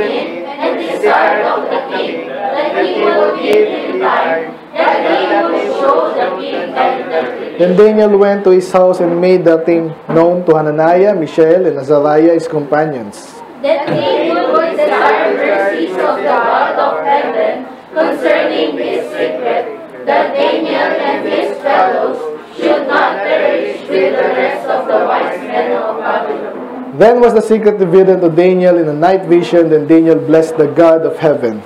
and desired of the king that he would give him time, that he would show the king tender Then Daniel went to his house and made the thing known to Hananiah, Mishael, and Azariah, his companions. that he would desire mercies of the God of heaven concerning his secret, that Daniel and his fellows should not perish with the rest of the wise men of Babylon. Then was the secret revealed to Daniel in a night vision, then Daniel blessed the God of heaven.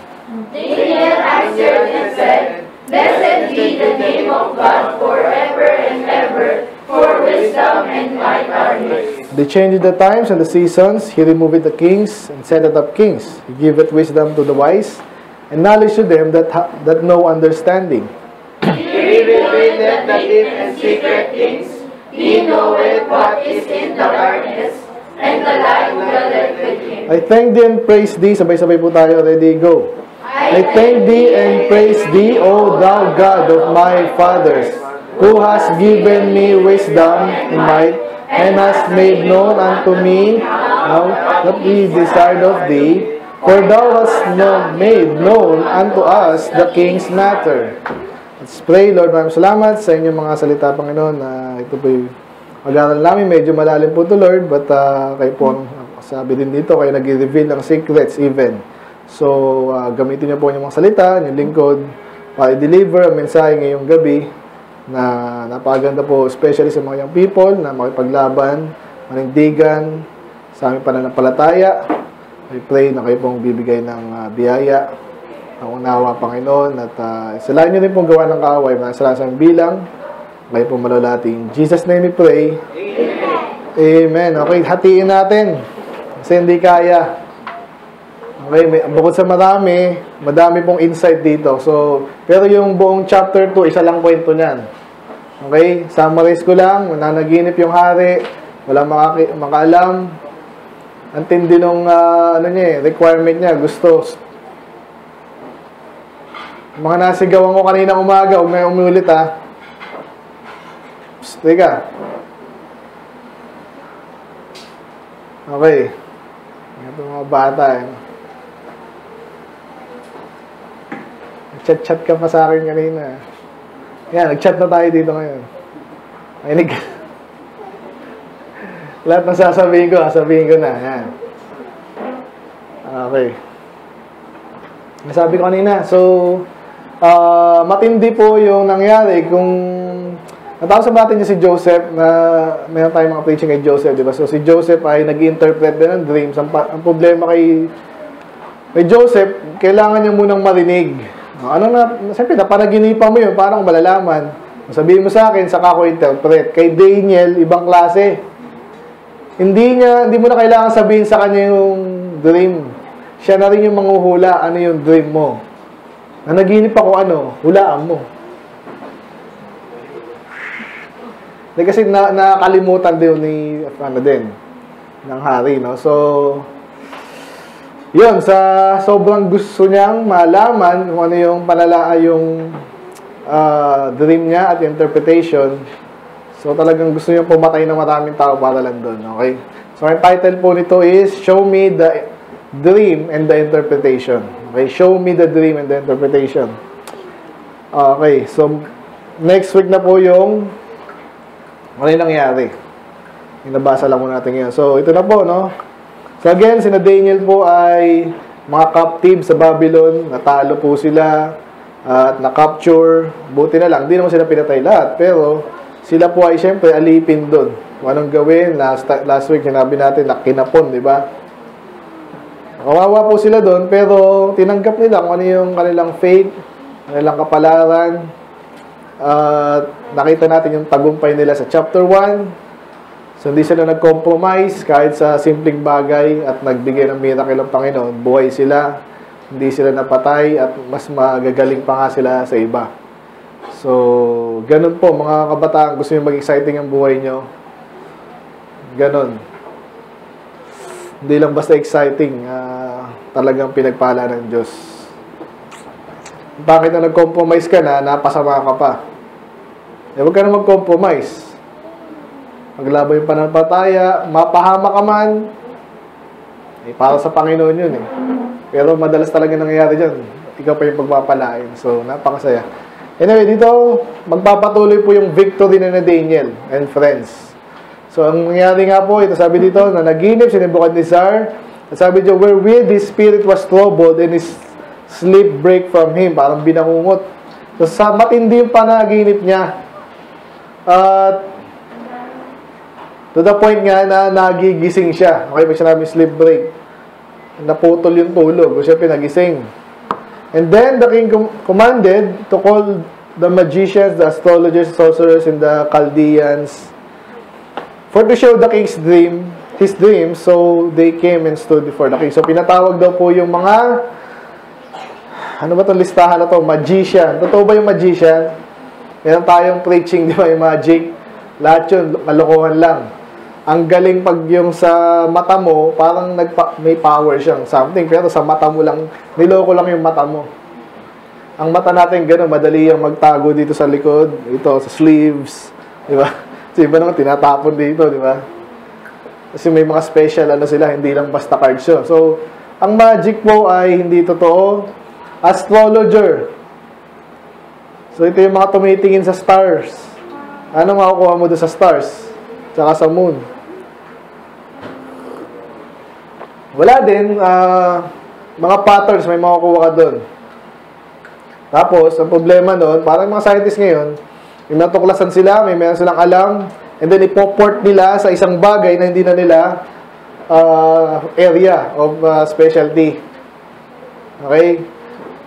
Daniel answered and said, Blessed be the name of God forever and ever, for wisdom and might are his. They changed the times and the seasons. He removed the kings and set up kings. He giveth wisdom to the wise, and knowledge to them that, ha- that know understanding. He revealeth the deep and secret things. He knoweth what is in the darkness, and the light dwelleth with him. I thank thee and praise thee. Sabay-sabay po tayo. Ready, go. I thank thee and praise thee, O thou God of my fathers, who hast given me wisdom and might, and hast made known unto me now that we desired of thee, for thou hast made known unto us the king's matter. Let's pray, Lord. Maraming salamat sa inyong mga salita, Panginoon, na ito po'y mag-aaral namin. Medyo malalim po ito, Lord, but uh, kayo po, ang sabi din dito, kayo nag-reveal ng secrets even. So, uh, gamitin niyo po yung mga salita, yung lingkod, para i-deliver ang mensahe ngayong gabi na napakaganda po, especially sa mga young people na makipaglaban, manindigan, sa aming pananampalataya. I pray na kayo pong bibigay ng uh, biyaya, ng unawa, Panginoon, at uh, salain niyo rin pong gawa ng kaaway, mga salasang bilang, kayo pong malalati. In Jesus' name we pray. Amen. Okay, hatiin natin. Kasi hindi kaya. Okay, may, bukod sa marami, madami pong insight dito. So, pero yung buong chapter 2, isa lang kwento niyan. Okay, summarize ko lang, nananaginip yung hari, wala makaki, makaalam. Ang nung ah, ano niya, eh, requirement niya, gusto. Mga nasigawan ko kanina umaga, huwag may umulit ha. Psst, teka. Okay. Ito mga bata eh. Nag-chat-chat ka pa sa akin kanina. Yan, nag-chat na tayo dito ngayon. Makinig ka. Lahat ng sasabihin ko, sasabihin ko na. Yan. Okay. Nasabi ko kanina, so, ah, matindi po yung nangyari kung natapos natin niya si Joseph na meron tayong mga preaching kay Joseph, di ba? So, si Joseph ay nag-interpret din ng dreams. Ang, ang problema kay kay Joseph, kailangan niya munang marinig. Ano na, siyempre, napanaginipan mo yun, parang malalaman. Sabihin mo sa akin, saka ko interpret. Kay Daniel, ibang klase. Hindi niya, hindi mo na kailangan sabihin sa kanya yung dream. Siya na rin yung manguhula, ano yung dream mo. Nanaginip ako ano, hulaan mo. Hindi kasi na, nakalimutan din ni, ano din, ng hari, no? So, yun, sa sobrang gusto niyang malaman kung ano yung panala, yung ah, dream niya at interpretation, so talagang gusto niyang pumatay ng maraming tao para lang doon, okay? So, ang title po nito is, Show Me the Dream and the Interpretation. Okay, show me the dream and the interpretation. Okay, so, next week na po yung ano yung nangyari. Yung nabasa lang muna natin ngayon. So, ito na po, no? So, again, sina Daniel po ay mga captive sa Babylon. Natalo po sila at na-capture. Buti na lang, hindi naman sila pinatay lahat. Pero, sila po ay siyempre alipin doon. Kung anong gawin, last, last week, sinabi natin, na kinapon, di ba? Kawawa po sila doon, pero tinanggap nila kung ano yung kanilang faith, kanilang kapalaran. At nakita natin yung tagumpay nila sa chapter 1. So, hindi sila nag-compromise kahit sa simpleng bagay at nagbigay ng miracle ng Panginoon. Buhay sila, hindi sila napatay at mas magagaling pa nga sila sa iba. So, ganun po mga kabataan, gusto nyo mag-exciting ang buhay nyo. Ganun. Hindi lang basta exciting, ah, talagang pinagpala ng Diyos. Bakit na nag-compromise ka na, napasama ka pa? Eh, huwag ka na mag-compromise. Maglaban yung pananampalataya, mapahama ka man, Eh, para sa Panginoon yun eh. Pero madalas talaga nangyayari dyan. Ikaw pa yung pagpapalain. So, napakasaya. Anyway, dito, magpapatuloy po yung victory na na Daniel and friends. So, ang nangyari nga po, ito sabi dito, na naginip si Nebuchadnezzar, at sabi dito, wherewith his spirit was troubled and his sleep break from him. Parang binangungot. So, sa matindi yung panaginip niya. At, to the point nga na nagigising siya. Okay, pag sinabi sleep break. Naputol yung tulog. O siya pinagising. And then, the king com- commanded to call the magicians, the astrologers, sorcerers, and the Chaldeans for to show the king's dream, his dream, so they came and stood before the king. So, pinatawag daw po yung mga ano ba itong listahan na to? Magician. Totoo ba yung magician? Meron tayong preaching, di ba, yung magic. Lahat yun, kalokohan lang. Ang galing pag yung sa mata mo, parang nagpa, may power siyang something. Pero sa mata mo lang, niloko lang yung mata mo. Ang mata natin gano'n, madali yung magtago dito sa likod, ito sa sleeves, di ba? Kasi iba naman, tinatapon dito, di ba? Kasi may mga special ano sila, hindi lang basta cards yun. So, ang magic po ay hindi totoo. Astrologer. So, ito yung mga tumitingin sa stars. Ano makukuha mo doon sa stars? Tsaka sa moon. Wala din, ah, mga patterns may makukuha ka doon. Tapos, ang problema doon, parang mga scientists ngayon, yung natuklasan sila, may meron silang alam, and then ipoport nila sa isang bagay na hindi na nila uh, area of uh, specialty. Okay?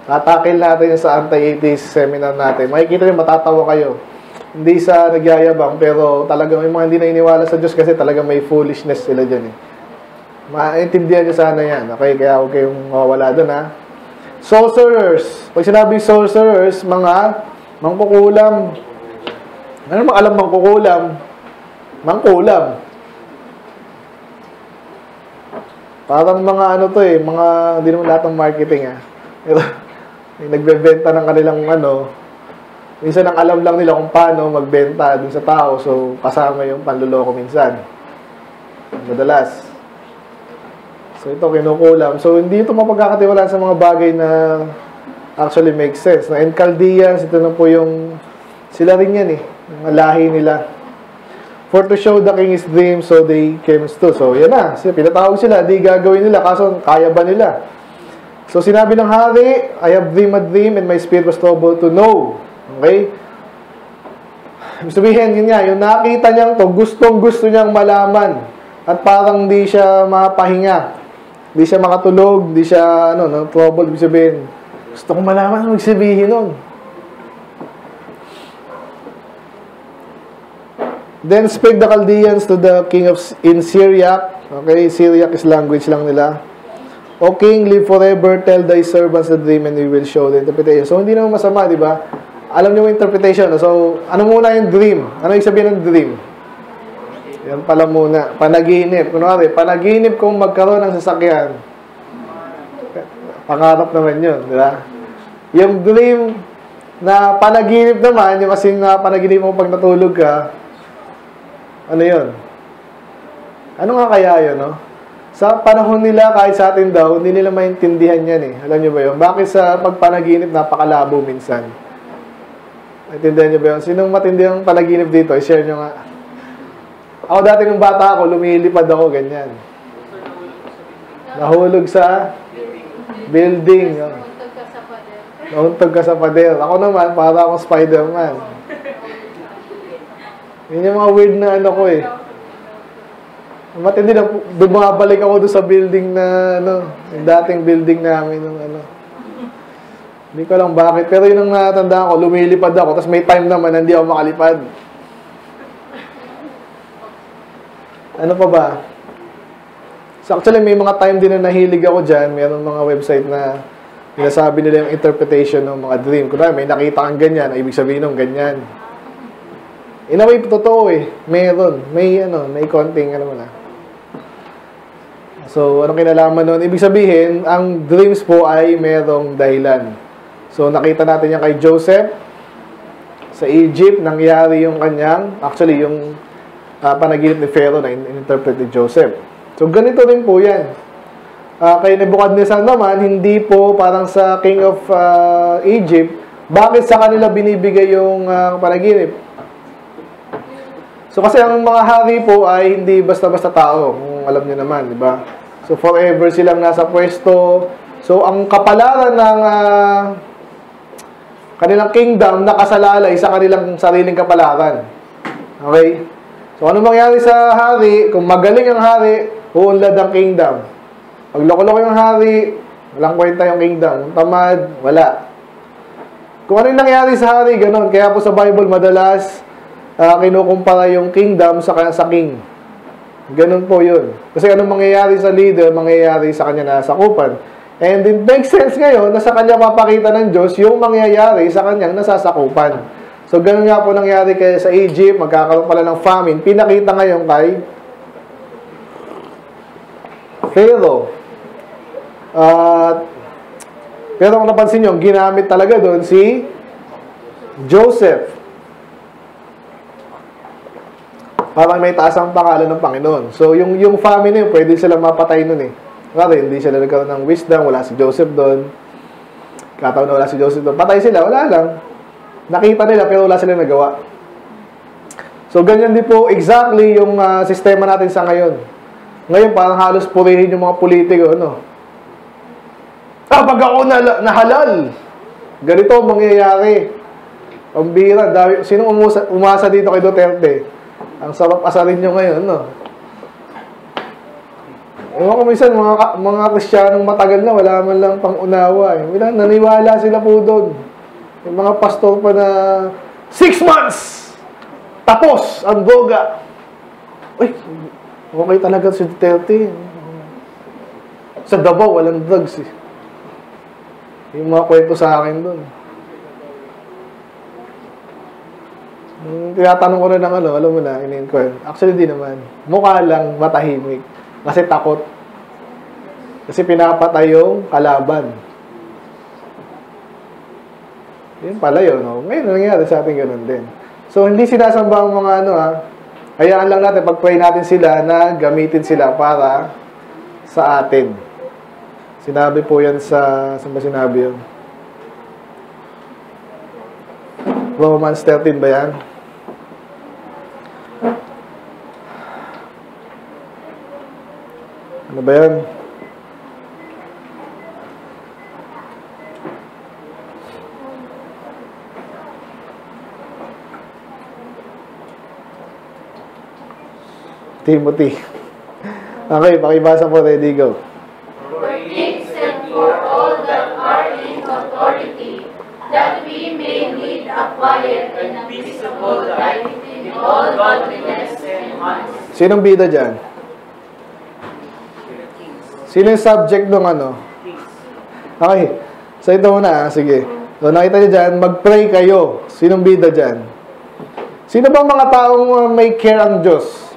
Tatakil natin yung sa anti-atheist seminar natin. Makikita nyo, matatawa kayo. Hindi sa nagyayabang, pero talagang may mga hindi na iniwala sa Diyos kasi talagang may foolishness sila dyan eh. Maintindihan nyo sana yan. Okay? Kaya huwag kayong mawawala doon ha. Sorcerers. Pag sinabing sorcerers, mga mangkukulam. Ano mga alam mangkukulam? Mangkulam. Parang mga ano to eh, mga, hindi naman lahat ng marketing ah. Pero, yung nagbebenta ng kanilang ano, minsan ang alam lang nila kung paano magbenta dun sa tao, so kasama yung panluloko minsan. Madalas. So ito kinukulam. So hindi ito mapagkakatiwalaan sa mga bagay na actually make sense. Na Encaldeans, ito na po yung sila rin yan eh. Mga lahi nila. For to show the king his dream, so they came to. So yan na. Pinatawag sila. Di gagawin nila. Kaso kaya ba nila? So sinabi ng hari, I have dreamed a dream and my spirit was troubled to know. Okay? Sabihin, yun nga, yung nakita niyang to, gustong gusto niyang malaman. At parang di siya mapahinga. Di siya makatulog, di siya, ano, no, trouble, ibig sabihin. Gusto kong malaman ibig sabihin nun. Then spake the Chaldeans to the king of in Syriac. Okay, Syriac is language lang nila. O king, live forever, tell thy servants the dream and we will show the interpretation. So, hindi naman masama, di ba? Alam niyo yung interpretation. So, ano muna yung dream? Ano yung sabihin ng dream? Yan pala muna. Panaginip. Kunwari, panaginip kung magkaroon ng sasakyan. Pangarap naman yun, di ba? Yung dream na panaginip naman, yung kasing na panaginip mo pag natulog ka, ano yun? Ano nga kaya yun, no? Sa panahon nila, kahit sa atin daw, hindi nila maintindihan yan eh. Alam niyo ba yun? Bakit sa pagpanaginip, napakalabo minsan? Naintindihan niyo ba yun? Sinong matindi ang panaginip dito? I-share niyo nga. Ako dati nung bata ako, lumilipad ako, ganyan. Nahulog sa building. Oh. Nauntog ka sa pader. Ako naman, para akong Spider-Man. Yun yung mga weird na ano ko eh. Matindi na, bumabalik ako doon sa building na, ano, yung dating building namin, yung ano. Hindi ko lang bakit. Pero yun ang natandaan ko, lumilipad ako, tapos may time naman, hindi ako makalipad. Ano pa ba? So actually, may mga time din na nahilig ako dyan. Meron mga website na sinasabi nila yung interpretation ng mga dream. Kunwari, may nakita kang ganyan, ibig sabihin ng ganyan. In a way, totoo eh. Meron. May ano, may konting, ano mo na. So, anong kinalaman nun? Ibig sabihin, ang dreams po ay merong dahilan. So, nakita natin yan kay Joseph. Sa Egypt, nangyari yung kanyang, actually, yung uh, panaginip ni Pharaoh na in- interpret ni Joseph. So, ganito rin po yan. Ah, kay Nebuchadnezzar naman, hindi po parang sa king of ah, Egypt, bakit sa kanila binibigay yung ah, panaginip? So kasi ang mga hari po ay hindi basta-basta tao, kung alam niyo naman, di ba? So forever silang nasa pwesto. So ang kapalaran ng ah, kanilang kingdom nakasalalay sa kanilang sariling kapalaran. Okay? So ano mangyari sa hari? Kung magaling ang hari, uunlad ang kingdom. Pag loko-loko yung hari, walang kwenta yung kingdom. Tamad, wala. Kung ano nangyari sa hari, ganun. Kaya po sa Bible, madalas uh, kinukumpara yung kingdom sa, sa king. Ganun po yun. Kasi anong mangyayari sa leader, mangyayari sa kanya na sakupan. And it makes sense ngayon na sa kanya mapakita ng Diyos yung mangyayari sa kanyang nasasakupan. So, ganun nga po nangyari kay sa Egypt, magkakaroon pala ng famine. Pinakita ngayon kay Pharaoh. At pero kung napansin nyo, ginamit talaga doon si Joseph. Parang may taas ang pangalan ng Panginoon. So, yung, yung family yun, pwede sila mapatay nun eh. Kasi hindi sila nagkaroon ng wisdom, wala si Joseph doon. Kataon na wala si Joseph doon. Patay sila, wala lang. Nakita nila, pero wala sila nagawa. So, ganyan din po exactly yung uh, sistema natin sa ngayon. Ngayon, parang halos purihin yung mga politiko, ano? Ah, pag ako na, nahalal, ganito ang mangyayari. Ang bira, dami, sino umusa, umasa dito kay Duterte? Ang sarap asarin nyo ngayon, no? Ewan ko minsan, mga, mga kristyanong matagal na, wala man lang pang-unawa. Eh. Wala, naniwala sila po doon. Yung mga pastor pa na, six months! Tapos, ang droga. Uy, okay talaga si Duterte. Sa Davao, walang drugs eh. Yung mga kwento sa akin doon. Hmm, tinatanong ko rin ng ano, alam mo na, in-inquire. Actually, di naman. Mukha lang matahimik. Kasi takot. Kasi pinapatay yung kalaban. Yun pala yun. No? Ngayon, nangyayari sa atin ganun din. So, hindi sinasamba ang mga ano ha. Hayaan lang natin, pag-pray natin sila na gamitin sila para sa atin. Sinabi po yan sa, saan ba sinabi yun? Romans 13 ba yan? Ano ba yan? Timothy. Okay, pakibasa po. Ready, go. For kings for all that are in authority, that we may lead a and a peaceable life in all godliness and honesty. Sinong bida dyan? Sino yung subject ng ano? Okay. So ito muna, ah. sige. So nakita niyo dyan, mag-pray kayo. Sinong bida dyan? Sino bang mga taong uh, may care ang Diyos?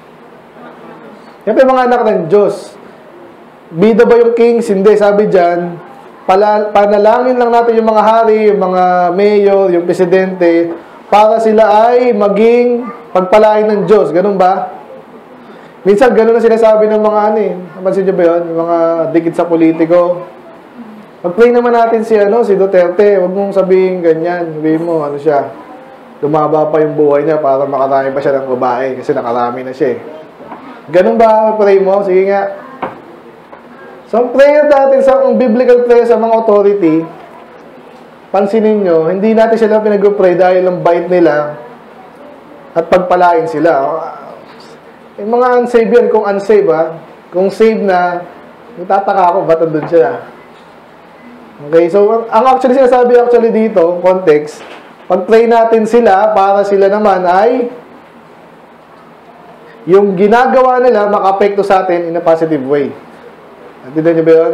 Yan mga anak ng Diyos. Bida ba yung kings? Hindi. Sabi dyan, pala, panalangin lang natin yung mga hari, yung mga mayor, yung presidente, para sila ay maging pagpalain ng Diyos. Ganun ba? Minsan, ganun na sinasabi ng mga ano eh. Napansin niyo ba yun? Yung mga dikit sa politiko. Mag-pray naman natin si, ano, si Duterte. Huwag mong sabihin ganyan. Sabihin mo, ano siya, lumaba pa yung buhay niya para makarami pa siya ng babae kasi nakarami na siya eh. Ganun ba pray mo? Sige nga. So, ang prayer natin sa ang biblical prayer sa mga authority, pansinin nyo, hindi natin sila pinag-pray dahil ang bait nila at pagpalain sila. Yung mga unsaved yan, kung unsaved ha, kung saved na, nagtataka ako, ba't andun siya? Okay, so ang, actually sinasabi actually dito, context, pag-pray natin sila para sila naman ay yung ginagawa nila makapekto sa atin in a positive way. Natindihan niyo ba yun?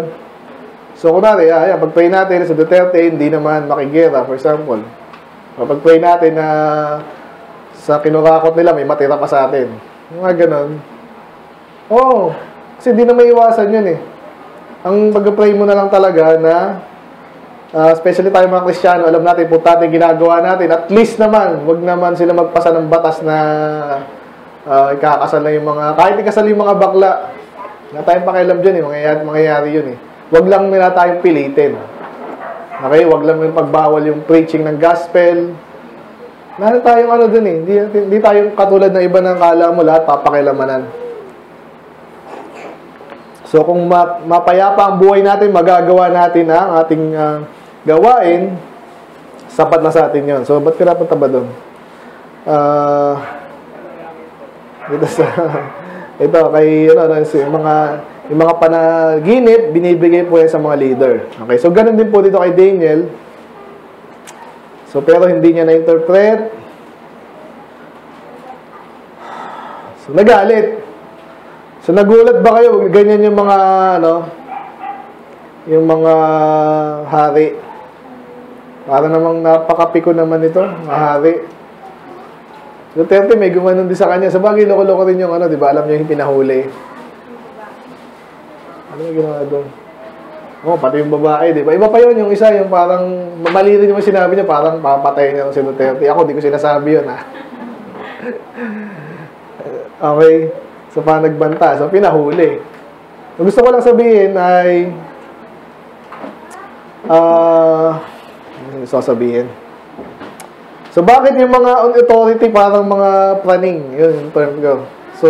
So, kunwari, ah, yan, pag-pray natin sa Duterte, hindi naman makigera, for example. Pag-pray natin na sa kinukakot nila, may matira pa sa atin. Mga ganon. Oo. Oh, kasi hindi na may iwasan yun eh. Ang pag-pray mo na lang talaga na uh, especially tayo mga Kristiyano, alam natin, importante ginagawa natin. At least naman, wag naman sila magpasa ng batas na uh, ikakasal na yung mga, kahit ikasal yung mga bakla, Wala tayong pakialam dyan eh. Mangyayari, mangyayari yun eh. Huwag lang nila tayong pilitin. Okay? Huwag lang yung pagbawal yung preaching ng gospel. Na tayong ano dun eh. Hindi, hindi tayong katulad ng iba ng kala mo lahat papakilamanan. So kung ma- mapayapa ang buhay natin, magagawa natin ang ating ah, gawain, sapat na sa atin yon. So ba't ka napunta ba doon? Ah... dito sa ito kay ano, ano yung mga yung mga panaginip binibigay po yan sa mga leader. Okay, so ganun din po dito kay Daniel. So pero hindi niya na-interpret. So nagalit. So nagulat ba kayo ganyan yung mga ano yung mga hari? Para namang napakapiko naman ito, mga hari. Duterte may gumanon din sa kanya. Sa bagay, loko-loko rin yung ano, di ba? Alam niyo yung pinahuli. Ano yung ginawa doon? Oh, pati yung babae, di ba? Iba pa yun, yung isa, yung parang, mali rin yung sinabi niya, parang papatayin niya si Duterte. Ako, di ko sinasabi yun, ha? okay. So, paano nagbanta? So, pinahuli. Ang gusto ko lang sabihin ay, ah, ano gusto sabihin? So, bakit yung mga authority parang mga praning? Yun, yung term ko. So,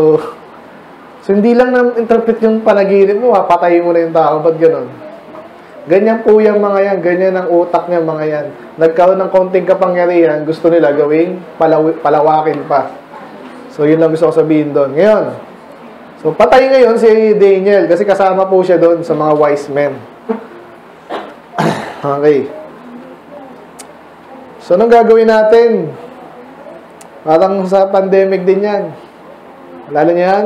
so hindi lang na-interpret yung panaginip mo, patayin mo na yung tao. Ba't ganun? Ganyan po yung mga yan. Ganyan ang utak niya mga yan. Nagkaroon ng konting kapangyarihan, gusto nila gawing palawi, palawakin pa. So, yun lang gusto ko sabihin doon. Ngayon, so patay ngayon si Daniel kasi kasama po siya doon sa mga wise men. okay. So, anong gagawin natin? Parang sa pandemic din yan. Lalo niyo yan?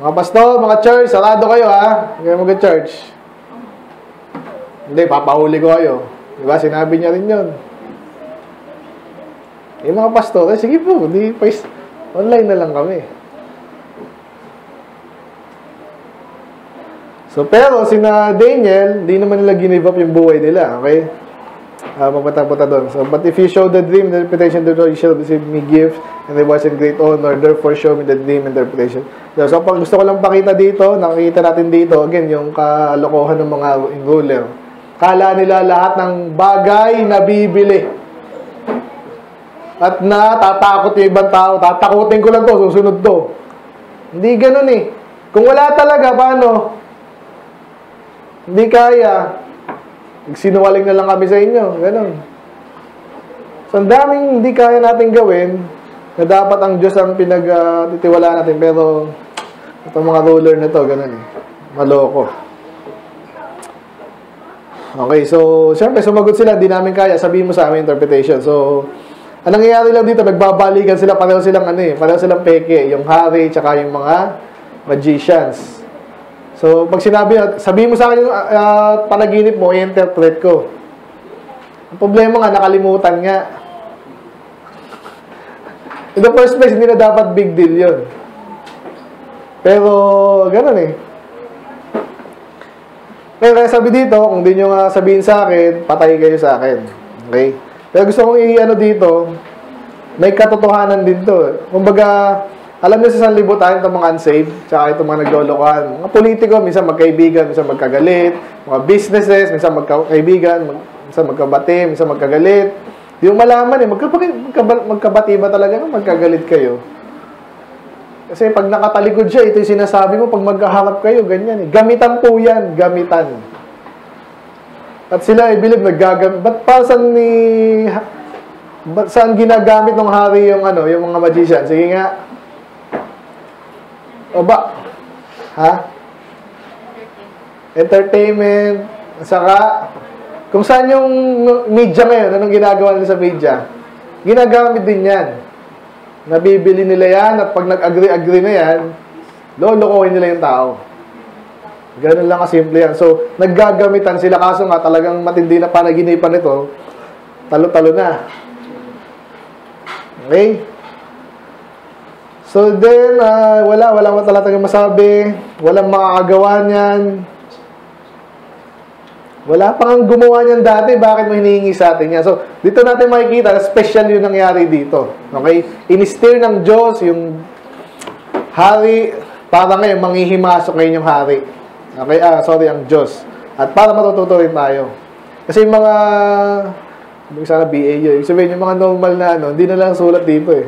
Mga pastor, mga church, sarado kayo ha. Hindi kayo mag-church. Hindi, papahuli ko kayo. Diba? Sinabi niya rin yun. Yung mga pastor, eh, sige po, di, pa- online na lang kami. So, pero sina Daniel, di naman nila give up yung buhay nila, okay? Uh, Mapunta-punta doon. So, but if you show the dream, the interpretation, the you shall receive me gifts and rewards and great honor. Therefore, show me the dream and interpretation. So, so, pag gusto ko lang pakita dito, nakikita natin dito, again, yung kalokohan ng mga ruler. Kala nila lahat ng bagay na bibili. At na tatakot yung ibang tao. Tatakutin ko lang to, susunod to. Hindi ganun eh. Kung wala talaga, paano? Hindi kaya. Sinungaling na lang kami sa inyo. Ganun. So, ang daming hindi kaya natin gawin na dapat ang Diyos ang pinagtitiwala natin. Pero, itong mga ruler na to, ganun eh. Maloko. Okay, so, syempre, sumagot sila, hindi namin kaya. Sabihin mo sa amin interpretation. So, ang nangyayari lang dito, nagbabalikan sila, pareho silang ano eh, pareho silang peke, yung hari, tsaka yung mga magicians. So, pag sinabi, sabihin mo sa akin yung uh, panaginip mo, i-interpret ko. Ang problema nga, nakalimutan nga. In the first place, hindi na dapat big deal yun. Pero, ganun eh. Pero kaya sabi dito, kung di nyo nga sabihin sa akin, patay kayo sa akin. Okay? Pero gusto kong i-ano dito, may katotohanan din to. Kumbaga, alam niyo sa sanlibutan itong mga unsaved, tsaka itong mga naglolokohan. Mga politiko, minsan magkaibigan, minsan magkagalit. Mga businesses, minsan magkaibigan, minsan magkabati, minsan magkagalit. Di mo malaman eh, magkabati, ba talaga nung magkagalit kayo? Kasi pag nakatalikod siya, ito yung sinasabi mo, pag magkaharap kayo, ganyan eh. Gamitan po yan, gamitan. At sila, I believe, naggagamit. Ba't pa saan ni... Ba't saan ginagamit ng hari yung ano, yung mga magician? Sige nga. O ba? Ha? Entertainment. Saka, kung saan yung media ngayon, anong ginagawa nila sa media? Ginagamit din yan. Nabibili nila yan at pag nag-agree-agree na yan, lolokohin nila yung tao. Ganun lang kasimple yan. So, naggagamitan sila kaso nga talagang matindi na panaginipan nito, talo-talo na. Okay? So then, uh, wala, wala mo talaga masabi. Walang makakagawa niyan. Wala pang gumawa niyan dati, bakit mo hinihingi sa atin yan? So, dito natin makikita, special yung nangyari dito. Okay? In-steer ng Diyos, yung hari, para ngayon manghihimasok ngayon yung hari. Okay, ah, sorry, ang Diyos. At para matututo rin tayo. Kasi yung mga, hindi sana BA yun. Ibig sabihin, yung mga normal na ano, hindi na lang sulat dito eh.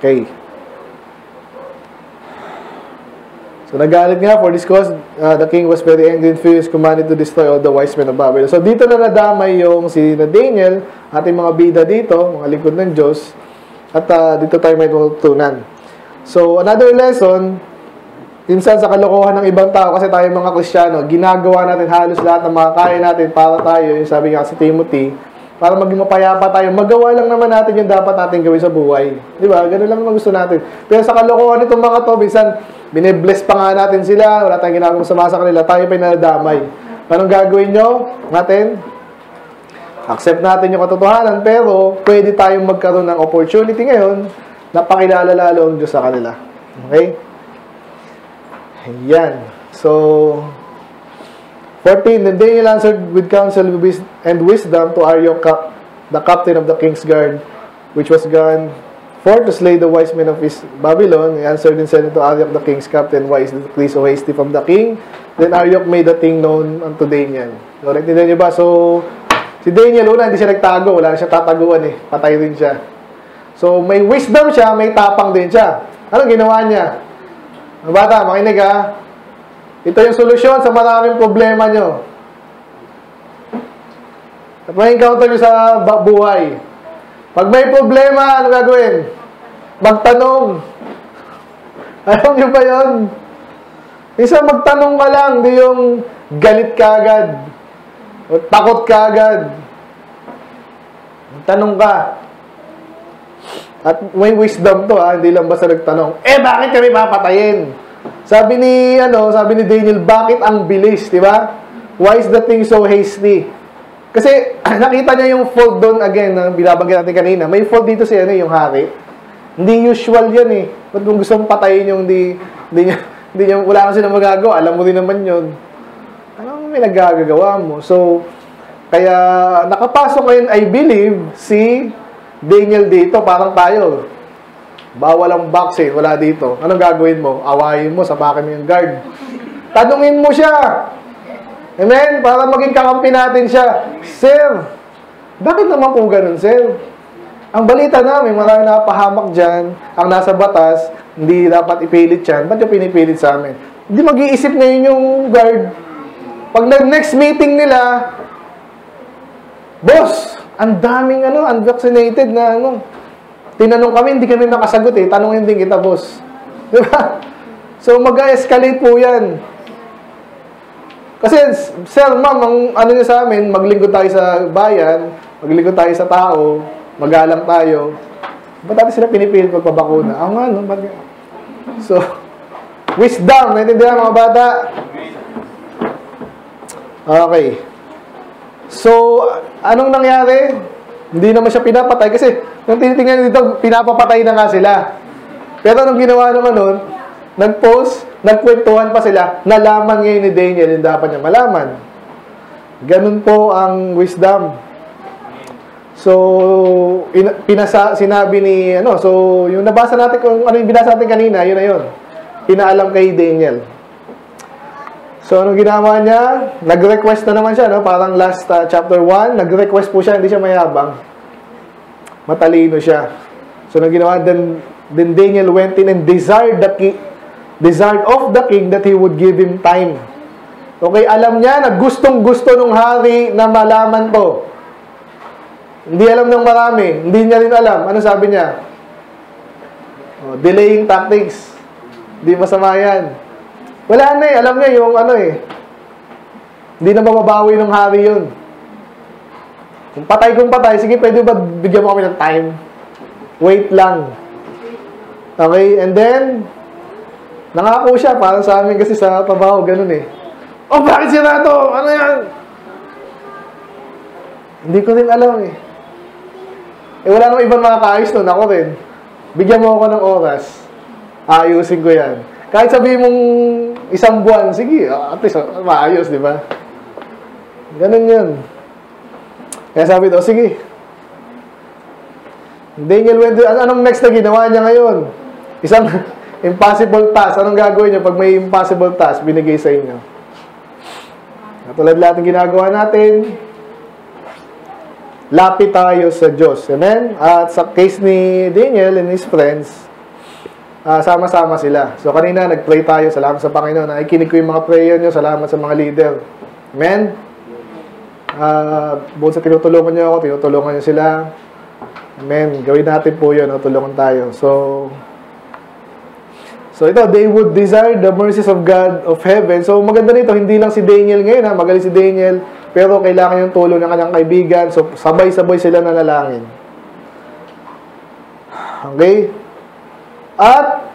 Okay. So nagalit nga for this cause, uh, the king was very angry and furious, commanded to destroy all the wise men of Babylon. So dito na nadamay yung si na Daniel, ating mga bida dito, mga lingkod ng Diyos, at uh, dito tayo may tutunan. So another lesson, minsan sa kalokohan ng ibang tao, kasi tayo mga Kristiyano, ginagawa natin halos lahat ng mga kaya natin para tayo, yung sabi nga si Timothy, para maging mapayapa tayo, magawa lang naman natin yung dapat natin gawin sa buhay. Di ba? Ganun lang naman gusto natin. Pero sa kalokohan nitong mga to, minsan, binibless pa nga natin sila, wala tayong ginagawang sama sa kanila, tayo pa nadamay. Anong gagawin nyo? Natin? Accept natin yung katotohanan, pero pwede tayong magkaroon ng opportunity ngayon na pakilala lalo ang Diyos sa kanila. Okay? Ayan. So, 14. Then Daniel answered with counsel and wisdom to Arioch, the captain of the king's guard, which was gone for to slay the wise men of his Babylon. He answered and said unto Arioch, the king's captain, Why is the decree so hasty from the king? Then Arioch made the thing known unto Daniel. So, naintindihan niyo ba? So, si Daniel, una, hindi siya nagtago. Wala na siya tataguan eh. Patay rin siya. So, may wisdom siya, may tapang din siya. Anong ginawa niya? Mga bata, makinig ha. Ito yung solusyon sa maraming problema nyo. At may encounter nyo sa buhay. Pag may problema, ano gagawin? Magtanong. Alam nyo ba yun? Isa magtanong ka lang, di yung galit ka agad. O takot ka agad. Tanong ka. At may wisdom to ha, hindi lang basta nagtanong, eh bakit kami papatayin? Sabi ni ano, sabi ni Daniel, bakit ang bilis, di ba? Why is the thing so hasty? Kasi nakita niya yung fault doon again na binabanggit natin kanina. May fault dito si ano, yung hari. Hindi usual yan eh. Ba't kung gusto mong patayin yung di, di niya, di niya, wala kasi na magagawa, alam mo din naman yun. Ano may nagagagawa mo? So, kaya nakapasok ngayon, I believe, si Daniel dito, parang tayo. Bawal ang vaccine, wala dito. Anong gagawin mo? Awayin mo, sapakin mo yung guard. Tanungin mo siya. Amen? Para maging kakampi natin siya. Sir, bakit naman po ganun, sir? Ang balita namin, marami napahamak dyan. Ang nasa batas, hindi dapat ipilit yan. Ba't yung pinipilit sa amin? Hindi mag-iisip ngayon yung guard. Pag nag-next meeting nila, Boss, ang daming ano, unvaccinated na ano, Tinanong kami, hindi kami nakasagot eh. Tanongin din kita, boss. Di ba? So, mag-escalate po yan. Kasi, sir, ma'am, ang ano niya sa amin, maglingkod tayo sa bayan, maglingkod tayo sa tao, magalang tayo. Ba't natin sila pinipilit magpabakuna? Ah, nga, no? So, wisdom, naintindihan mga bata? Okay. So, anong nangyari? Hindi naman siya pinapatay kasi nung tinitingnan dito, pinapapatay na nga sila. Pero anong ginawa naman nun, nag-post, nagkwentuhan pa sila, nalaman ngayon ni Daniel yung dapat niya malaman. Ganun po ang wisdom. So, in, pinasa, sinabi ni, ano, so, yung nabasa natin, kung ano yung binasa natin kanina, yun na yun. Pinaalam kay Daniel. So, ano ginawa niya? Nag-request na naman siya, no? Parang last uh, chapter 1, nag-request po siya, hindi siya mayabang. Matalino siya. So, ano ginawa? Then, then Daniel went in and desired the king, desired of the king that he would give him time. Okay, alam niya na gustong-gusto ng hari na malaman to. Hindi alam ng marami. Hindi niya rin alam. Ano sabi niya? Oh, delaying tactics. Hindi masama yan. Wala na eh. Alam niya yung ano eh. Hindi na mababawi ng hari yun. Kung patay kung patay, sige, pwede ba bigyan mo kami ng time? Wait lang. Okay? And then, nangako siya, para sa amin kasi sa trabaho, ganun eh. Oh, bakit sila to? Ano yan? Hindi ko rin alam eh. Eh, wala namang ibang makakaayos nun. Ako rin. Bigyan mo ako ng oras. Ayusin ko yan. Kahit sabihin mong isang buwan, sige, at least maayos, di ba? Ganun yun. Kaya sabi daw, sige. Daniel went to, ano, anong next na ginawa niya ngayon? Isang impossible task. Anong gagawin niya pag may impossible task binigay sa inyo? Katulad lahat ng ginagawa natin, lapit tayo sa Diyos. Amen? At sa case ni Daniel and his friends, ah, sama-sama sila. So kanina nag-pray tayo. Salamat sa Panginoon. Nakikinig ko yung mga prayer nyo. Salamat sa mga leader. Amen? Ah, bukod sa tinutulungan nyo ako, tinutulungan nyo sila. Amen. Gawin natin po yun. no? Tulungan tayo. So, So ito, they would desire the mercies of God of heaven. So maganda nito, hindi lang si Daniel ngayon ha, magaling si Daniel, pero kailangan yung tulong ng kanyang kaibigan. So sabay-sabay sila nanalangin. Okay? At,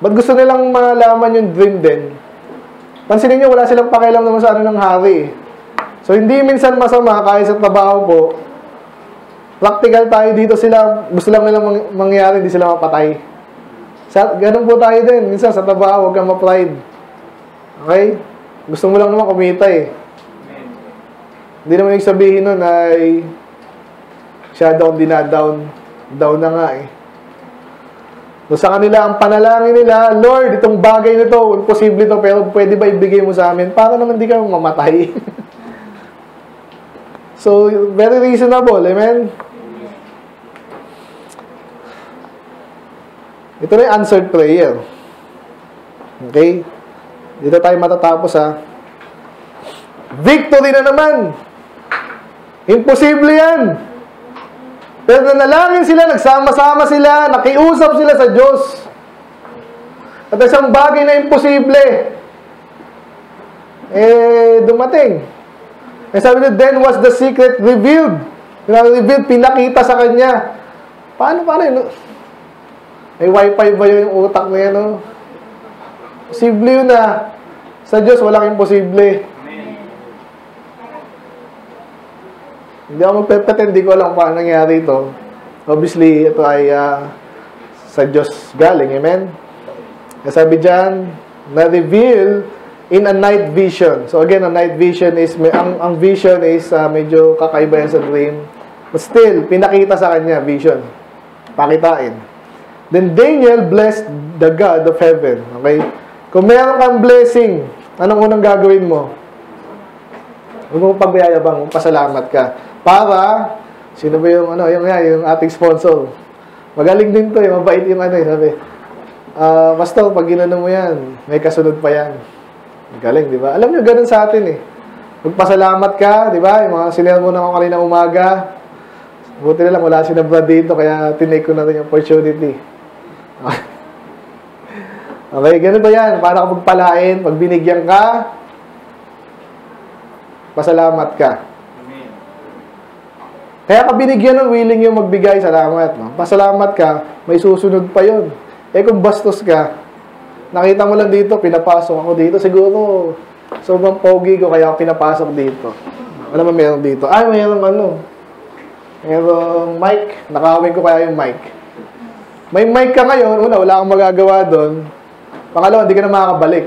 ba't gusto nilang malaman yung dream din? Pansinin nyo, wala silang pakialam naman sa ano ng hari. eh. So hindi minsan masama kahit sa trabaho po, practical tayo dito sila, gusto lang nilang mang- mangyari, hindi sila mapatay. Sa, ganun po tayo din. Minsan sa trabaho, huwag kang ma-pride. Okay? Gusto mo lang naman kumita eh. Hindi naman yung sabihin nun ay akong dinadown. Down na nga eh. So sa kanila, ang panalangin nila, Lord, itong bagay na to, imposible to, pero pwede ba ibigay mo sa amin? Para naman di kami mamatay. so, very reasonable. Amen? Ito na yung answered prayer. Okay? Dito tayo matatapos ha. Victory na naman! Imposible yan! Pero nanalangin sila, nagsama-sama sila, nakiusap sila sa Diyos. At isang bagay na imposible, eh, dumating. Eh, sabi niya, then was the secret revealed. Revealed, pinakita sa kanya. Paano, paano yun? May wifi ba yung utak na yan, no? Posible yun na. Sa Diyos, walang imposible. Hindi ako magpepetend, hindi ko alam paano nangyari ito. Obviously, ito ay ah, sa Diyos galing. Amen? Kaya sabi dyan, na-reveal in a night vision. So again, a night vision is, may, ang, ang vision is ah, medyo kakaiba yan sa dream. But still, pinakita sa kanya, vision. Pakitain. Then Daniel blessed the God of heaven. Okay? Kung meron kang blessing, anong unang gagawin mo? Huwag mo pagbayayabang, pasalamat ka. Para, sino ba yung, ano, yung, yung ating sponsor. Magaling din to, eh, mabait yung ano, eh, sabi. Ah, pastor, pag ginano mo yan, may kasunod pa yan. Galing, di ba? Alam nyo, ganun sa atin eh. Magpasalamat ka, di ba? Yung mga sinel mo na ako kanina umaga. Buti na lang, wala si Brad dito, kaya tinake ko na rin yung opportunity. okay, ganun ba yan? Para ka magpalain, pag binigyan ka, pasalamat ka. Kaya ka binigyan ng willing yung magbigay, salamat. No? Pasalamat ka, may susunod pa yon. Eh kung bastos ka, nakita mo lang dito, pinapasok ako dito, siguro, sobrang pogi ko, kaya ako pinapasok dito. Alam mo meron dito? Ay, meron ano, merong mic, nakawin ko kaya yung mic. May mic ka ngayon, una, wala kang magagawa doon. Pangalawa, hindi ka na makakabalik.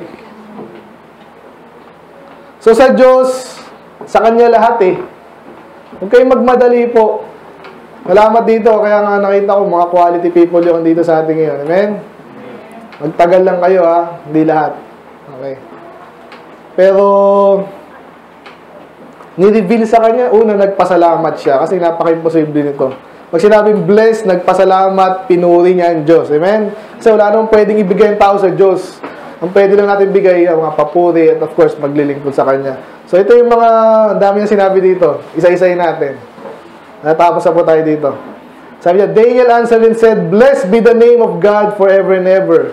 So sa Diyos, sa Kanya lahat eh. Huwag kayong magmadali po. Salamat dito, kaya nga nakita ko mga quality people yung dito sa atin ngayon. Amen? Magtagal lang kayo ha, hindi lahat. Okay. Pero, ni-reveal sa kanya, una, nagpasalamat siya kasi napaka-imposible nito. Pag sinabing blessed, nagpasalamat, pinuri niya ang Diyos. Amen? Kasi wala namang pwedeng ibigay ang tao sa Diyos. Ang pwede lang natin bigay ang mga papuri at of course, maglilingkod sa Kanya. So ito yung mga dami na sinabi dito. Isa-isayin natin. Natapos na po tayo dito. Sabi niya, Daniel answered and said, Blessed be the name of God forever and ever.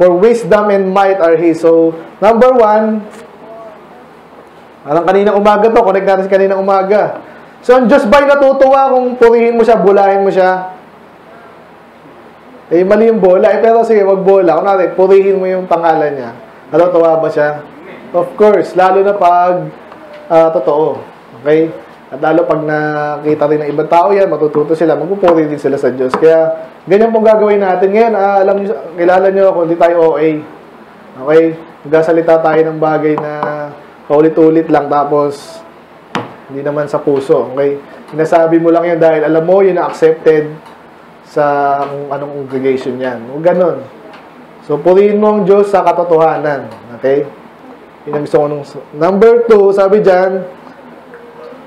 For wisdom and might are His. So, number one, Parang kaninang umaga to, connect natin sa kaninang umaga. So, Diyos ba'y natutuwa kung purihin mo siya, bulahin mo siya? Eh, mali yung bola. Eh, pero sige, wag bola. Kung natin, purihin mo yung pangalan niya. Natutuwa ba siya? Of course, lalo na pag ah, totoo. Okay? At lalo pag nakita rin ng ibang tao yan, matututo sila, magpupuri din sila sa Diyos. Kaya, ganyan pong gagawin natin. Ngayon, ah, alam niyo, kilala niyo ako, hindi tayo OA. Okay? Nagsasalita tayo ng bagay na paulit-ulit lang, tapos hindi naman sa puso. Okay? Sinasabi mo lang yan dahil alam mo yun na accepted sa kung anong congregation yan. O ganon. So, purihin mo ang Diyos sa katotohanan. Okay? Yun gusto ko nung... Number two, sabi dyan,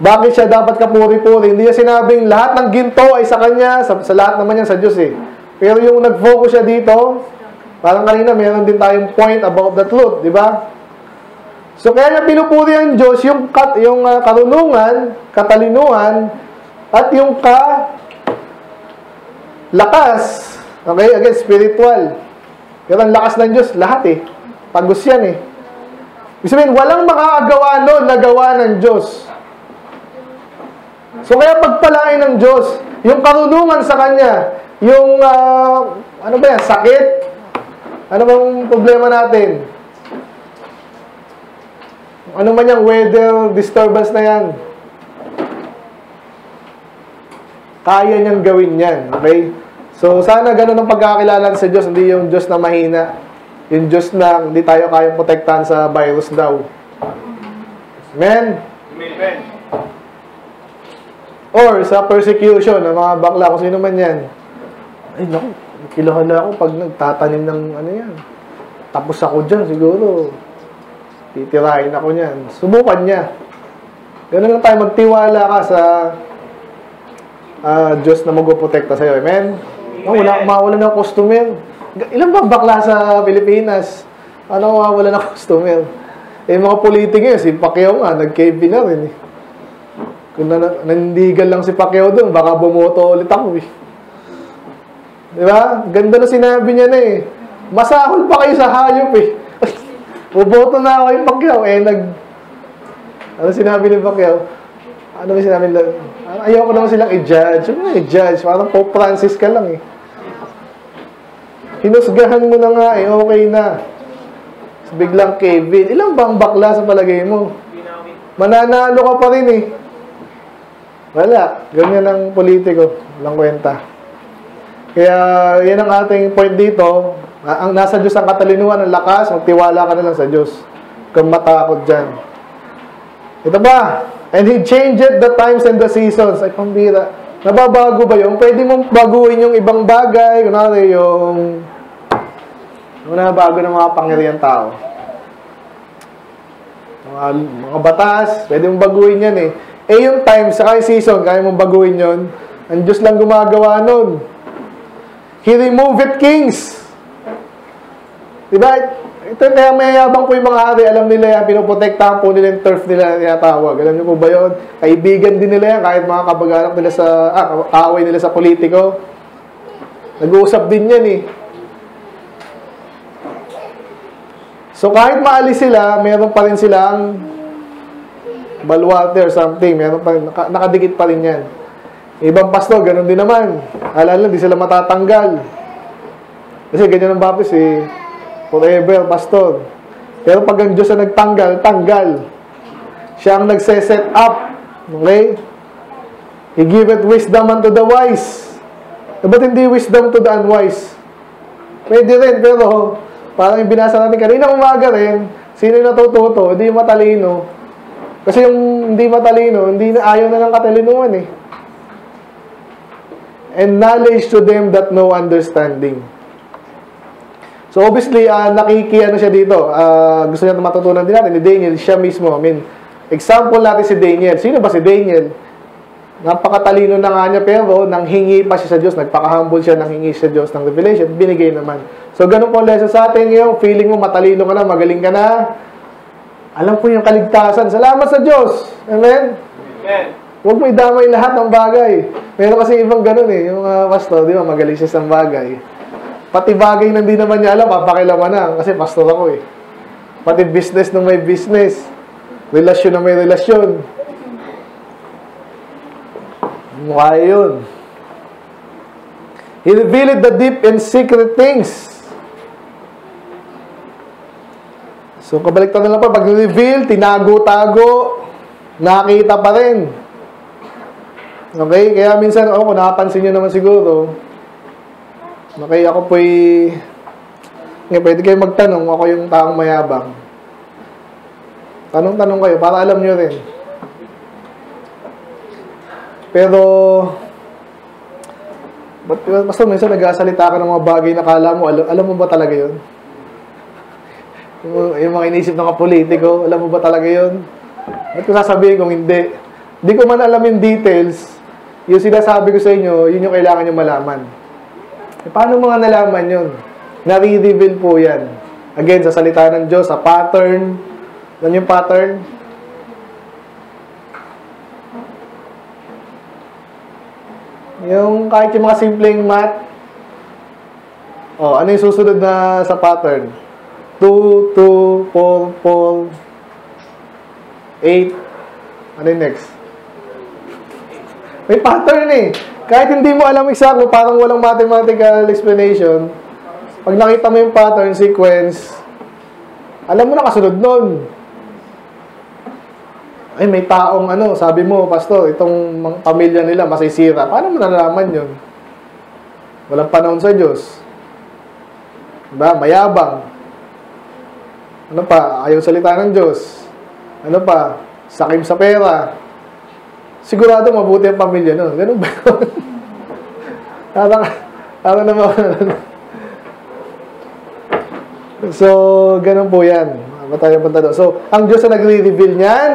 bakit siya dapat kapuri-puri? Hindi niya sinabing lahat ng ginto ay sa kanya, sa, sa lahat naman yan sa Diyos eh. Pero yung nag-focus siya dito, parang kanina meron din tayong point about the truth, di ba? So kaya niya pinupuri ang Diyos yung, kat, yung uh, karunungan, katalinuhan, at yung ka lakas. Okay, again, spiritual. Pero ang lakas ng Diyos, lahat eh. Pagos yan eh. Ibig sabihin, walang makakagawa nun na gawa ng Diyos. So kaya pagpalain ng Diyos, yung karunungan sa Kanya, yung, uh, ano ba yan, sakit? Ano bang problema natin? Ano man yung weather disturbance na yan? Kaya niyang gawin yan. Okay? So, sana ganun ang pagkakilala sa Diyos, hindi yung Diyos na mahina. Yung Diyos na hindi tayo kayang protektahan sa virus daw. Amen? Amen. Or sa persecution ng mga bakla, kung sino man yan. Ay, naku, kilahan na ako pag nagtatanim ng ano yan. Tapos ako dyan, siguro. Titirahin ako niyan. Subukan niya. Ganun lang tayo, magtiwala ka sa uh, Diyos na magpoprotekta sa'yo. Amen? Oh, wala, mawala ng customer. Ilan ba bakla sa Pilipinas? Ano mawala ng customer? Eh, mga politiko yun, si Pacquiao nga, nag-KB na rin eh. Kung na, nandigan lang si Pacquiao doon, baka bumoto ulit ako eh. Di ba? Ganda na sinabi niya na eh. Masahol pa kayo sa hayop eh. Buboto na ako yung Pacquiao. Eh, nag... Ano sinabi ni Pacquiao? Ano ba sinabi nila? Ayoko naman silang i-judge. Ano i-judge? Parang Pope Francis ka lang eh. Hinusgahan mo na nga eh. Okay na. Biglang Kevin. Ilang bang bakla sa palagay mo? Mananalo ka pa rin eh. Wala. Ganyan ang politiko. Walang kwenta. Kaya, yan ang ating point dito. Ang nasa Diyos ang katalinuhan, ang lakas, magtiwala ka na lang sa Diyos. Kung matakot dyan. Ito ba? And He changed the times and the seasons. Ay, pambira. Nababago ba yun? Pwede mong baguhin yung ibang bagay. Kunwari, yung... Yung nabago ng mga pangyarihan tao. Mga, mga batas, pwede mong baguhin yan eh. Eh yung time, saka yung season, kaya mong baguhin yon Ang Diyos lang gumagawa nun. He removed it, kings. Diba? Ito kaya mayayabang po yung mga hari. Alam nila yan, pinoprotektahan po nila yung turf nila tinatawag. Alam niyo po ba yun? Kaibigan din nila yan, kahit mga kabag nila sa, ah, kaaway nila sa politiko. Nag-uusap din yan eh. So kahit maalis sila, meron pa rin silang balwate or something. Meron pa naka, nakadikit pa rin yan. Ibang pastor, ganun din naman. Alala, di sila matatanggal. Kasi ganyan ang baptist eh. Forever, pastor. Pero pag ang Diyos ang nagtanggal, tanggal. Siya ang nagse-set up. Okay? He giveth wisdom unto the wise. Eh, ba't hindi wisdom to the unwise? Pwede rin, pero parang yung binasa natin kanina umaga rin, sino yung natututo, hindi matalino. Kasi yung hindi matalino, hindi na ayaw na ng katalinuhan eh. And knowledge to them that know understanding. So obviously, uh, nakikiano siya dito. Uh, gusto niya matutunan din natin ni Daniel, siya mismo. I mean, example natin si Daniel. Sino ba si Daniel? Napakatalino na nga niya pero nang hingi pa siya sa Diyos, nagpaka-humble siya nang hingi sa Diyos ng revelation, binigay naman. So ganun po lesson sa atin yung feeling mo matalino ka na, magaling ka na. Alam po yung kaligtasan. Salamat sa Diyos. Amen? Amen. Huwag mo idamay lahat ng bagay. Meron kasi ibang ganun eh. Yung uh, pastor, di ba, magaling siya sa bagay. Pati bagay na hindi naman niya alam, papakilaman na. Kasi pastor ako eh. Pati business na may business. Relasyon na may relasyon. Mukha yun. He revealed the deep and secret things. So, kabaliktad na lang pa. Pag reveal, tinago-tago, nakita pa rin. Okay? Kaya minsan, oh, kung nakapansin nyo naman siguro, Okay, ako po'y... Okay, pwede kayo magtanong. Ako yung taong mayabang. Tanong-tanong kayo para alam nyo rin. Pero, ba't, basta minsan nagsasalita ka ng mga bagay na kala mo, alam, alam mo ba talaga yun? Yung, yung mga inisip ng kapolitiko, alam mo ba talaga yun? Ba't ko sasabihin kung hindi? Hindi ko man alam yung details, yung sinasabi ko sa inyo, yun yung kailangan nyo malaman. E, paano mga nalaman yun? Nare-reveal po yan. Again, sa salita ng Diyos, sa pattern. Ano yung pattern? Yung kahit yung mga simpleng math, oh, ano yung susunod na sa pattern? 2, 2, 4, 4, 8. Ano yung next? May pattern eh. Kahit hindi mo alam exactly, parang walang mathematical explanation, pag nakita mo yung pattern, sequence, alam mo na kasunod nun. Ay, may taong ano, sabi mo, pastor, itong pamilya nila masisira. Paano mo nalalaman yun? Walang panahon sa Diyos. Diba? Mayabang. Ano pa? Ayaw salita ng Diyos. Ano pa? Sakim sa pera. Sigurado mabuti ang pamilya no. Ganun ba yun? Parang, parang naman. so, ganun po yan. Ba tayo punta doon? So, ang Diyos na nagre-reveal niyan.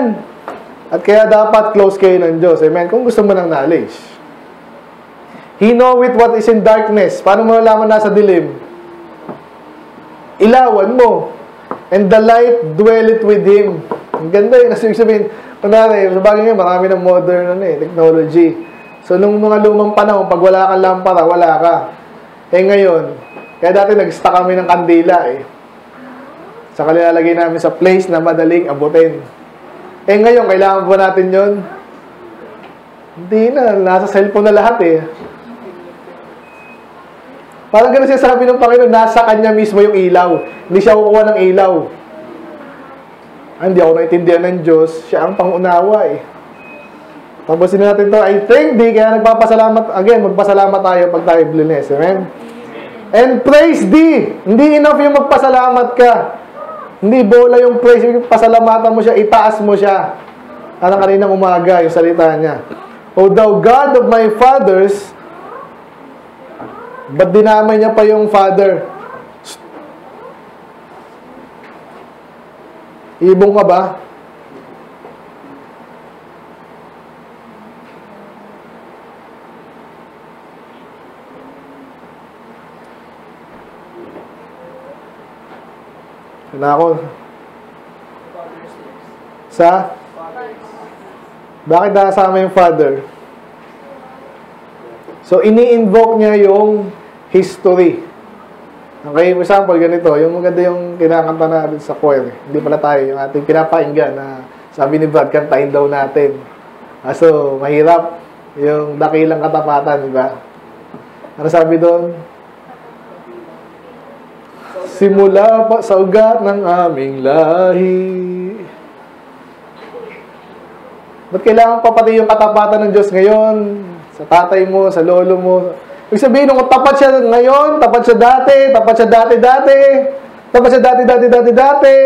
At kaya dapat close kayo ng Diyos. Amen? Kung gusto mo ng knowledge. He know with what is in darkness. Paano mo nalaman nasa dilim? Ilawan mo. And the light dwelleth with Him. Ang ganda yun. Kasi sabihin, kunwari, sa bagay nga, marami ng modern ano, eh, technology. So, nung mga lumang panahon, pag wala kang lampara, wala ka. Eh ngayon, kaya dati nag-stock kami ng kandila eh. Saka nilalagay namin sa place na madaling abutin. Eh ngayon, kailangan ba natin yon? Hindi na, nasa cellphone na lahat eh. Parang ganun siya sabi ng Panginoon, nasa Kanya mismo yung ilaw. Hindi siya kukuha ng ilaw. Ah, hindi ako naintindihan ng Diyos, siya ang pangunawa eh. Tapos natin to, I thank thee, kaya nagpapasalamat, again, magpasalamat tayo pag tayo blines. Amen? And praise thee. Hindi enough yung magpasalamat ka. Hindi bola yung praise, yung pasalamatan mo siya, itaas mo siya. Anong kaninang umaga, yung salita niya. O thou God of my fathers, ba't dinamay niya pa yung father? Ibong ka ba? Na ako. Sa? Bakit nakasama yung father? So, ini-invoke niya yung history. Okay, for example, ganito, yung maganda yung kinakanta natin sa choir. Hindi pala tayo, yung ating pinapakinggan na sabi ni Brad, kantahin daw natin. Ah, so, mahirap yung dakilang katapatan, di ba? Ano sabi doon? Simula pa sa ugat ng aming lahi. Ba't kailangan pa pati yung katapatan ng Diyos ngayon? Sa tatay mo, sa lolo mo. Ibig sabihin, kung tapat siya ngayon, tapat siya dati, tapat siya dati-dati, tapat siya dati-dati, dati-dati.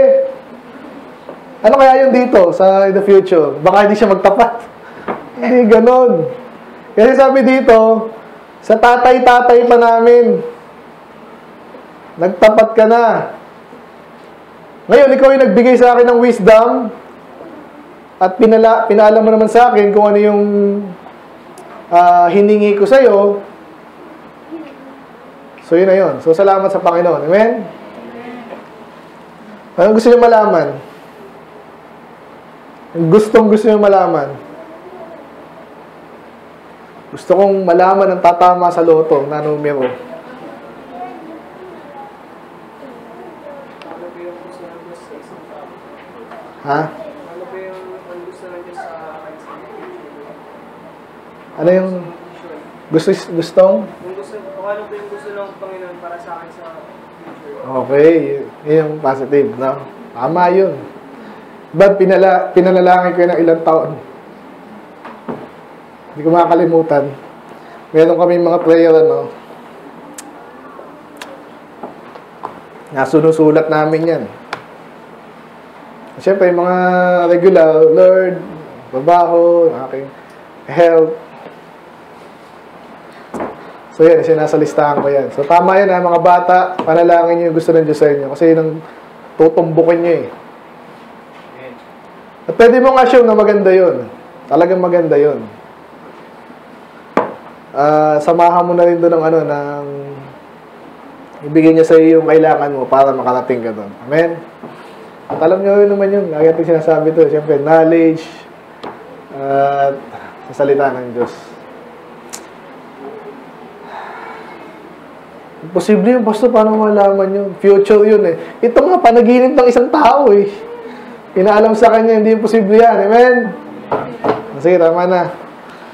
Ano kaya yun dito sa in the future? Baka hindi siya magtapat. hindi ganon. Kasi sabi dito, sa tatay-tatay pa namin, nagtapat ka na. Ngayon, ikaw yung nagbigay sa akin ng wisdom, at pinala, pinaalam mo naman sa akin kung ano yung uh, hiningi ko sa'yo. So, yun na yun. So, salamat sa Panginoon. Amen? Anong gusto niyo malaman? Gustong gusto niyo malaman? Gusto kong malaman ang tatama sa loto na numero. Ha? Ano yung gusto gustong? Kung gusto, kung ano po yung ng Panginoon para sa akin sa future. Okay, yun yung positive, no? Tama yun. But pinala, pinalalangin ko yun ng ilang taon. Hindi ko makakalimutan. Meron kami mga prayer, ano, nasunusulat namin yan. Siyempre, yung mga regular, Lord, babaho, aking health, So yan, isa listahan ko yan. So tama yan ha, mga bata, panalangin niyo yung gusto ng Diyos sa inyo. Kasi yun ang tutumbukin niyo eh. At pwede mong assume na maganda yun. Talagang maganda yun. Ah, samahan mo na rin doon ng ano, ng ibigay niya sa iyo yung kailangan mo para makarating ka doon. Amen? At alam niyo rin naman yun, lagi natin sinasabi to, siyempre, knowledge, at sa salita ng Diyos. Imposible yun, basta paano malaman yun? Future yun eh. Ito nga, panaginip ng isang tao eh. Inaalam sa kanya, hindi imposible yan. Amen? Sige, tama na.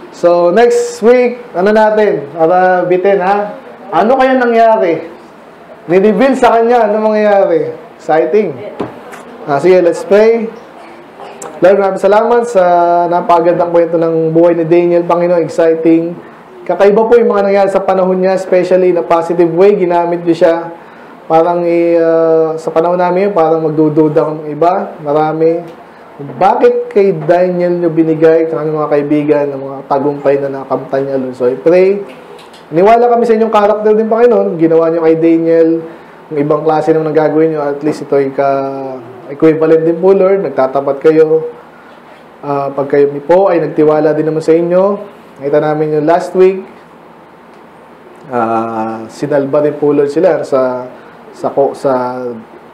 So, next week, ano natin? Para bitin, ha? Ano kaya nangyari? Nireveal sa kanya, ano mangyayari? Exciting. Ah, sige, let's pray. Lord, maraming salamat sa napakagandang kwento ng buhay ni Daniel. Panginoon, exciting. Kakaiba po yung mga nangyari sa panahon niya, especially na positive way. Ginamit niyo siya. Parang ah, sa panahon namin parang magdududa ng iba. Marami. Bakit kay Daniel niyo binigay sa mga kaibigan ng mga tagumpay na nakamtan niya, Lord? So I pray. Niwala kami sa inyong character din, Panginoon. Ginawa niyo kay Daniel yung ibang klase naman ng gagawin niyo. At least ito ay ka equivalent din po, Lord. Nagtatapat kayo. Ah, pag kayo po ay nagtiwala din naman sa inyo. Nakita namin yung last week. Ah, sinalba din po, Lord, sila sa sa sa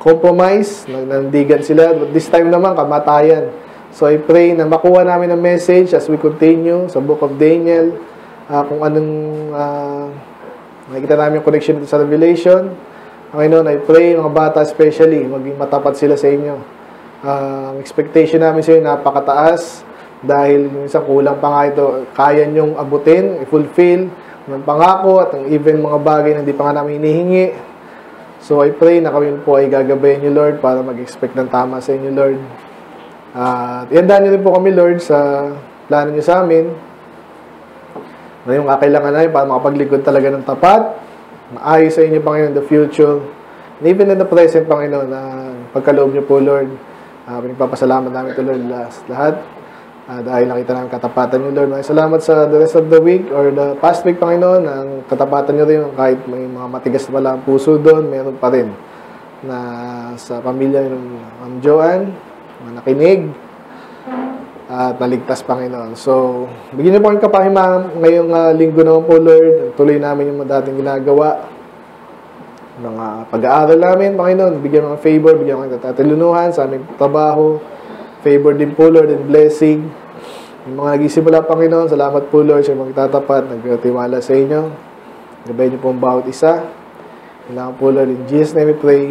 compromise, nandigan sila. But this time naman, kamatayan. So I pray na makuha namin ang message as we continue sa Book of Daniel. ah, kung anong ah, nakikita namin yung connection sa Revelation. Panginoon, I pray, mga bata especially, maging matapat sila sa inyo. Ang expectation namin sa inyo, napakataas. Dahil isang kulang pa nga ito, kaya nyong abutin, i-fulfill ng pangako at ang even mga bagay na hindi pa nga namin hinihingi. So I pray na kami po ay gagabayan niyo, Lord, para mag-expect ng tama sa inyo, Lord. At iandaan niyo rin po kami, Lord, sa plano niyo sa amin. Na yung kakailangan namin para makapaglikod talaga ng tapat, maayos sa inyo, Panginoon, in the future. And even in the present, Panginoon, na pagkaloob niyo po, Lord, uh, pinagpapasalamat namin ito, Lord, last, lahat. Ah, dahil nakita namin katapatan niyo, Lord. Maraming salamat sa the rest of the week or the past week, Panginoon. Ang katapatan niyo rin, kahit may mga matigas na pala ang puso doon, meron pa rin na sa pamilya ng Ma'am Joanne, na nakinig at naligtas, Panginoon. So, bigyan niyo po kami kapahiman ngayong ah, linggo naman po, Lord. Tuloy namin yung dating ginagawa mga pag-aaral namin, Panginoon. Bigyan mo ng favor, bigyan mo ng tatalinuhan sa aming trabaho. Favor din po, Lord, and blessing. Yung mga nagsisimula, Panginoon, salamat po, Lord, sa mga tatapat, nagtiwala sa inyo. Gabayan niyo po ang bawat isa. Kailangan po, Lord, in Jesus' name we pray.